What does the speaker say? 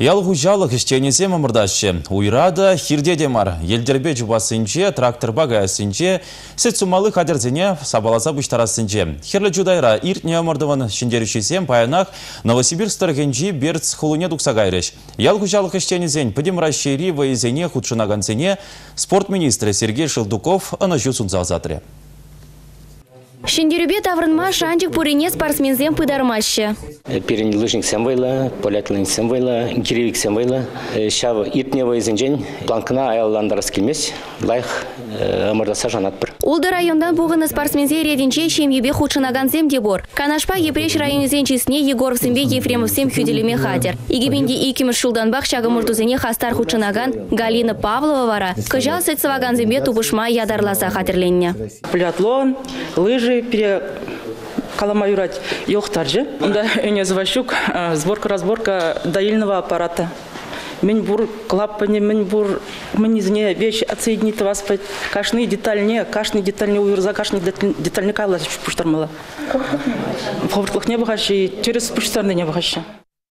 Ялғу жалық іштенесе мамырдашы. Уйрада хирде демар. Елдербе жубасынче, трактор багаясынче, сет сумалы қадерзіне сабаласа. Херлі жудайра иртне амырдыван шиндерішесем паянақ тұргенжи берц хулуне дұқса гайреш. Ялғу жалық шери вайзене худшынағансене спорт министрі Сергей Шылдуков ана залзатыры. Шендерюбе таврынма шанчик пурине спортсмензем пыдармаще. Перен лыжник сем вайла, полятлын сем вайла, киревик сем вайла. Шав иртне вайзенжен планкына аялландарас келмес, лайх амырдаса жанат бір. Улды райондан буғыны спортсмензе редінче шемебе худшынаганзем дебор. Канашпа епреш районезен чесіне Егоровсембе Ефремовсем хюделеме хадер. Игебенде икиміш шулданбақ шағы мұртузене хастар худшынаган Галина Павлова вара. Кыжал сетсываганзембе тубышма ядарласа хатерленне. Плеатлон, лыжи, пере калама юрать йохтар же. Да, Эня Заващук, э, сборка-разборка доильного аппарата. Мен бур клапане, мен бур вас кашны детальне, кашны детальне уйрза, кашны детальне кайла пуштармала. Не пуштарны бахащи.